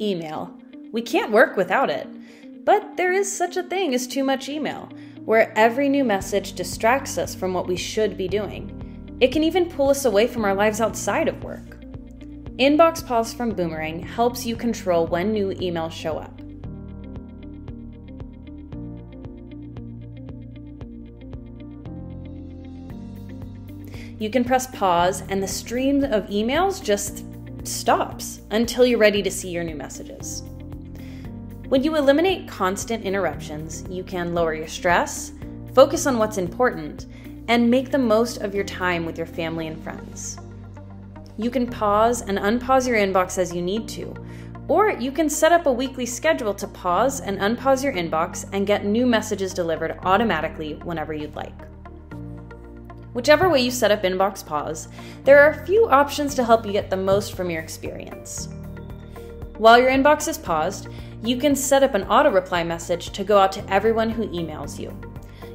email. We can't work without it. But there is such a thing as too much email, where every new message distracts us from what we should be doing. It can even pull us away from our lives outside of work. Inbox Pause from Boomerang helps you control when new emails show up. You can press pause, and the stream of emails just stops until you're ready to see your new messages. When you eliminate constant interruptions, you can lower your stress, focus on what's important, and make the most of your time with your family and friends. You can pause and unpause your inbox as you need to, or you can set up a weekly schedule to pause and unpause your inbox and get new messages delivered automatically whenever you'd like. Whichever way you set up Inbox Pause, there are a few options to help you get the most from your experience. While your inbox is paused, you can set up an auto reply message to go out to everyone who emails you.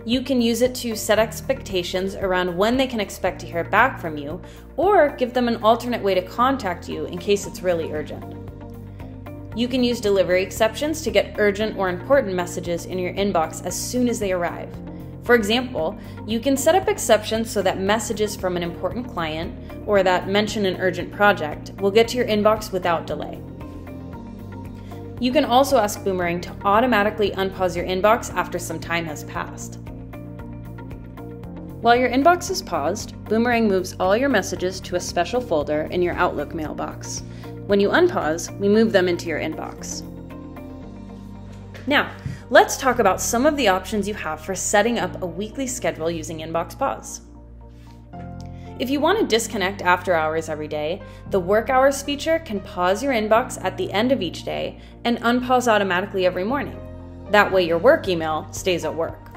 You can use it to set expectations around when they can expect to hear back from you, or give them an alternate way to contact you in case it's really urgent. You can use delivery exceptions to get urgent or important messages in your inbox as soon as they arrive. For example, you can set up exceptions so that messages from an important client or that mention an urgent project will get to your inbox without delay. You can also ask Boomerang to automatically unpause your inbox after some time has passed. While your inbox is paused, Boomerang moves all your messages to a special folder in your Outlook mailbox. When you unpause, we move them into your inbox. Now, let's talk about some of the options you have for setting up a weekly schedule using Inbox Pause. If you want to disconnect after hours every day, the Work Hours feature can pause your inbox at the end of each day and unpause automatically every morning. That way, your work email stays at work.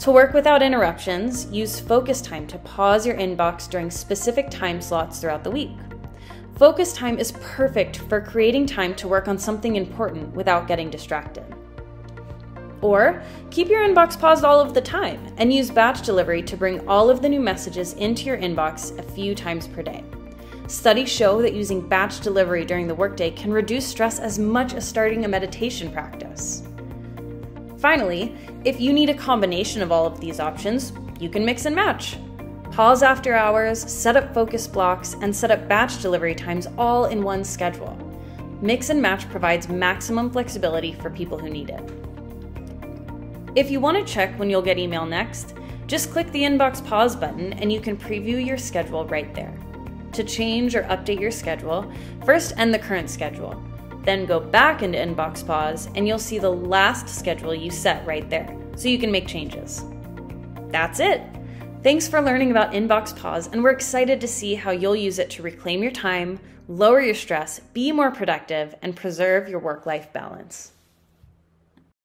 To work without interruptions, use focus time to pause your inbox during specific time slots throughout the week. Focus time is perfect for creating time to work on something important without getting distracted. Or keep your inbox paused all of the time and use batch delivery to bring all of the new messages into your inbox a few times per day. Studies show that using batch delivery during the workday can reduce stress as much as starting a meditation practice. Finally, if you need a combination of all of these options, you can mix and match. Pause after hours, set up focus blocks, and set up batch delivery times all in one schedule. Mix and Match provides maximum flexibility for people who need it. If you want to check when you'll get email next, just click the Inbox Pause button and you can preview your schedule right there. To change or update your schedule, first end the current schedule, then go back into Inbox Pause and you'll see the last schedule you set right there, so you can make changes. That's it! Thanks for learning about Inbox Pause, and we're excited to see how you'll use it to reclaim your time, lower your stress, be more productive, and preserve your work life balance.